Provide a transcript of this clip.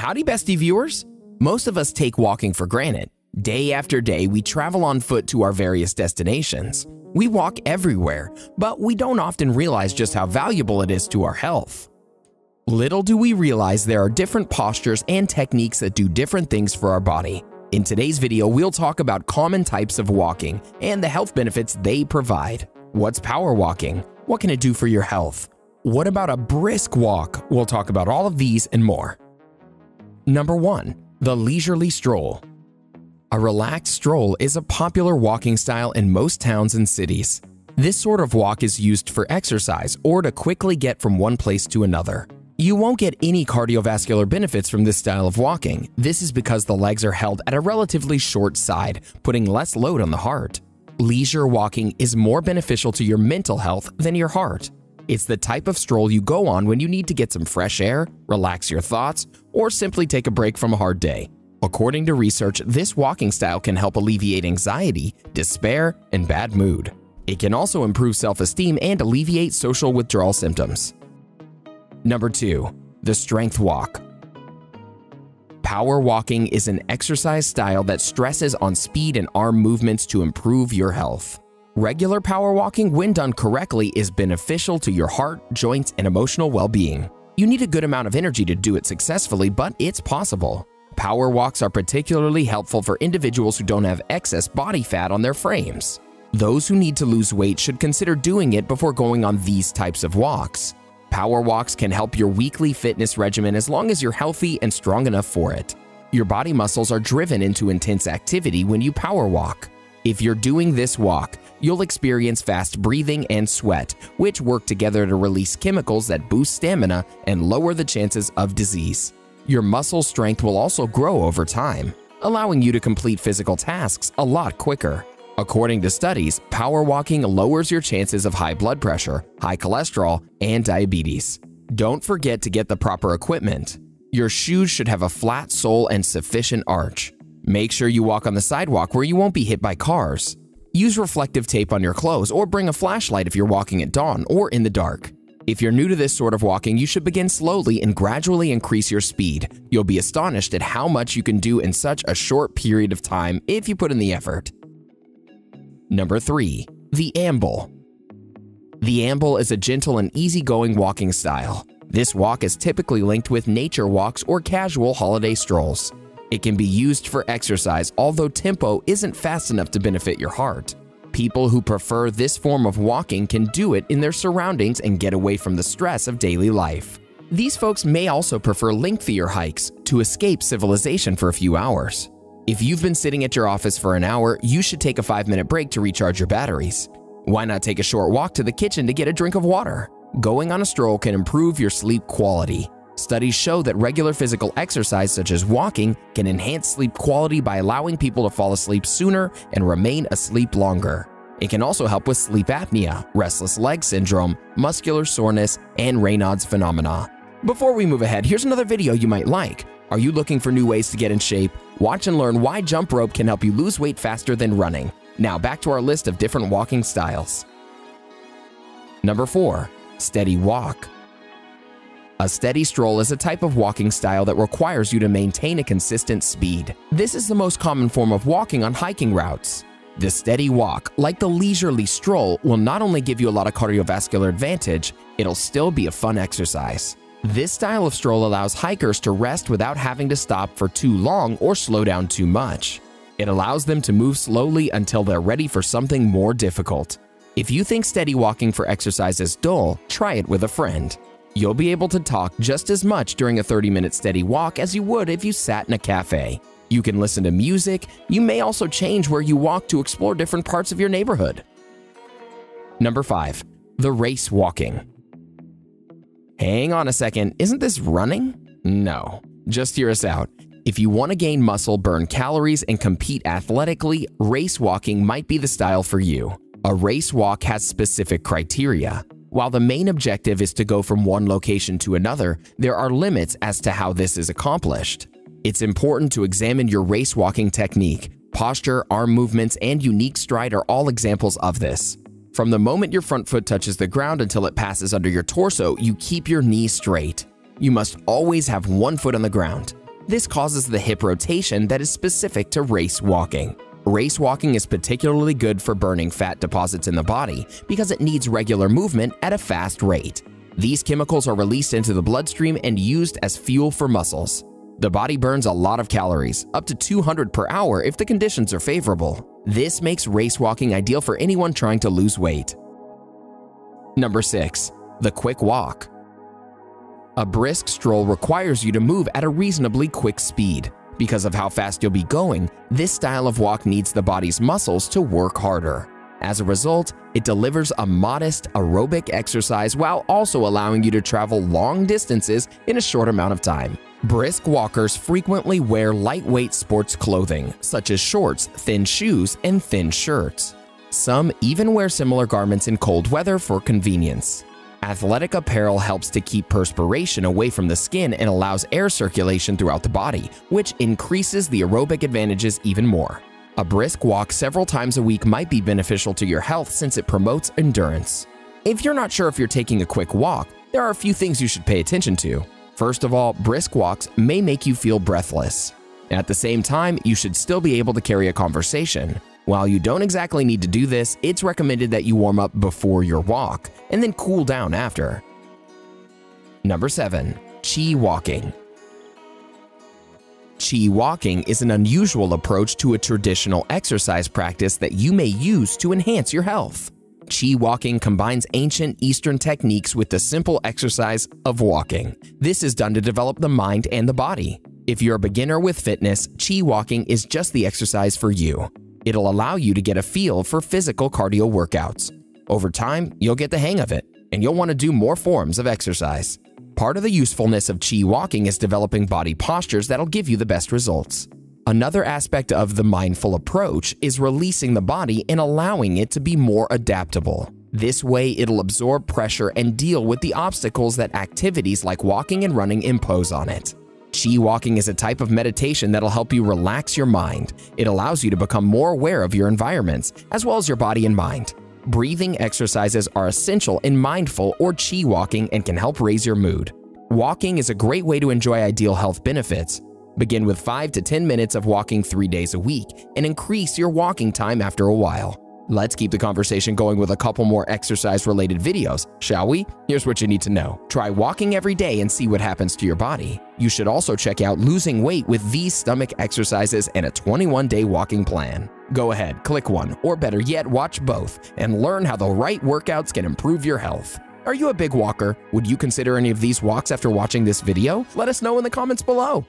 Howdy, bestie viewers! Most of us take walking for granted. Day after day, we travel on foot to our various destinations. We walk everywhere, but we don't often realize just how valuable it is to our health. Little do we realize there are different postures and techniques that do different things for our body. In today's video, we'll talk about common types of walking and the health benefits they provide. What's power walking? What can it do for your health? What about a brisk walk? We'll talk about all of these and more. Number 1. The leisurely stroll. A relaxed stroll is a popular walking style in most towns and cities. This sort of walk is used for exercise or to quickly get from one place to another. You won't get any cardiovascular benefits from this style of walking. This is because the legs are held at a relatively short side, putting less load on the heart. Leisure walking is more beneficial to your mental health than your heart. It's the type of stroll you go on when you need to get some fresh air, relax your thoughts, or simply take a break from a hard day. According to research, this walking style can help alleviate anxiety, despair, and bad mood. It can also improve self-esteem and alleviate social withdrawal symptoms. Number 2. The Strength Walk Power walking is an exercise style that stresses on speed and arm movements to improve your health. Regular power walking, when done correctly, is beneficial to your heart, joints, and emotional well-being. You need a good amount of energy to do it successfully, but it's possible. Power walks are particularly helpful for individuals who don't have excess body fat on their frames. Those who need to lose weight should consider doing it before going on these types of walks. Power walks can help your weekly fitness regimen as long as you're healthy and strong enough for it. Your body muscles are driven into intense activity when you power walk. If you're doing this walk, you'll experience fast breathing and sweat, which work together to release chemicals that boost stamina and lower the chances of disease. Your muscle strength will also grow over time, allowing you to complete physical tasks a lot quicker. According to studies, power walking lowers your chances of high blood pressure, high cholesterol, and diabetes. Don't forget to get the proper equipment. Your shoes should have a flat sole and sufficient arch. Make sure you walk on the sidewalk where you won't be hit by cars. Use reflective tape on your clothes or bring a flashlight if you're walking at dawn or in the dark. If you're new to this sort of walking, you should begin slowly and gradually increase your speed. You'll be astonished at how much you can do in such a short period of time if you put in the effort. Number 3. The Amble The amble is a gentle and easygoing walking style. This walk is typically linked with nature walks or casual holiday strolls. It can be used for exercise, although tempo isn't fast enough to benefit your heart. People who prefer this form of walking can do it in their surroundings and get away from the stress of daily life. These folks may also prefer lengthier hikes to escape civilization for a few hours. If you've been sitting at your office for an hour, you should take a 5-minute break to recharge your batteries. Why not take a short walk to the kitchen to get a drink of water? Going on a stroll can improve your sleep quality. Studies show that regular physical exercise such as walking can enhance sleep quality by allowing people to fall asleep sooner and remain asleep longer. It can also help with sleep apnea, restless leg syndrome, muscular soreness, and Raynaud's phenomena. Before we move ahead, here's another video you might like. Are you looking for new ways to get in shape? Watch and learn why jump rope can help you lose weight faster than running. Now back to our list of different walking styles. Number 4. Steady Walk a steady stroll is a type of walking style that requires you to maintain a consistent speed. This is the most common form of walking on hiking routes. The steady walk, like the leisurely stroll, will not only give you a lot of cardiovascular advantage, it'll still be a fun exercise. This style of stroll allows hikers to rest without having to stop for too long or slow down too much. It allows them to move slowly until they're ready for something more difficult. If you think steady walking for exercise is dull, try it with a friend. You'll be able to talk just as much during a 30-minute steady walk as you would if you sat in a cafe. You can listen to music. You may also change where you walk to explore different parts of your neighborhood. Number 5. The Race Walking Hang on a second, isn't this running? No. Just hear us out. If you want to gain muscle, burn calories, and compete athletically, race walking might be the style for you. A race walk has specific criteria. While the main objective is to go from one location to another, there are limits as to how this is accomplished. It's important to examine your race walking technique. Posture, arm movements, and unique stride are all examples of this. From the moment your front foot touches the ground until it passes under your torso, you keep your knee straight. You must always have one foot on the ground. This causes the hip rotation that is specific to race walking. Race walking is particularly good for burning fat deposits in the body because it needs regular movement at a fast rate. These chemicals are released into the bloodstream and used as fuel for muscles. The body burns a lot of calories, up to 200 per hour if the conditions are favorable. This makes race walking ideal for anyone trying to lose weight. Number 6. The Quick Walk A brisk stroll requires you to move at a reasonably quick speed. Because of how fast you'll be going, this style of walk needs the body's muscles to work harder. As a result, it delivers a modest aerobic exercise while also allowing you to travel long distances in a short amount of time. Brisk walkers frequently wear lightweight sports clothing, such as shorts, thin shoes, and thin shirts. Some even wear similar garments in cold weather for convenience. Athletic apparel helps to keep perspiration away from the skin and allows air circulation throughout the body, which increases the aerobic advantages even more. A brisk walk several times a week might be beneficial to your health since it promotes endurance. If you're not sure if you're taking a quick walk, there are a few things you should pay attention to. First of all, brisk walks may make you feel breathless. At the same time, you should still be able to carry a conversation. While you don't exactly need to do this, it's recommended that you warm up before your walk and then cool down after. Number 7. Chi Walking Chi walking is an unusual approach to a traditional exercise practice that you may use to enhance your health. Chi walking combines ancient Eastern techniques with the simple exercise of walking. This is done to develop the mind and the body. If you're a beginner with fitness, Chi walking is just the exercise for you. It'll allow you to get a feel for physical cardio workouts. Over time, you'll get the hang of it, and you'll want to do more forms of exercise. Part of the usefulness of Chi walking is developing body postures that'll give you the best results. Another aspect of the mindful approach is releasing the body and allowing it to be more adaptable. This way, it'll absorb pressure and deal with the obstacles that activities like walking and running impose on it. Chi walking is a type of meditation that'll help you relax your mind. It allows you to become more aware of your environments, as well as your body and mind. Breathing exercises are essential in mindful or chi walking and can help raise your mood. Walking is a great way to enjoy ideal health benefits. Begin with 5 to 10 minutes of walking 3 days a week and increase your walking time after a while. Let's keep the conversation going with a couple more exercise related videos, shall we? Here's what you need to know. Try walking every day and see what happens to your body. You should also check out losing weight with these stomach exercises and a 21 day walking plan. Go ahead, click one, or better yet, watch both and learn how the right workouts can improve your health. Are you a big walker? Would you consider any of these walks after watching this video? Let us know in the comments below.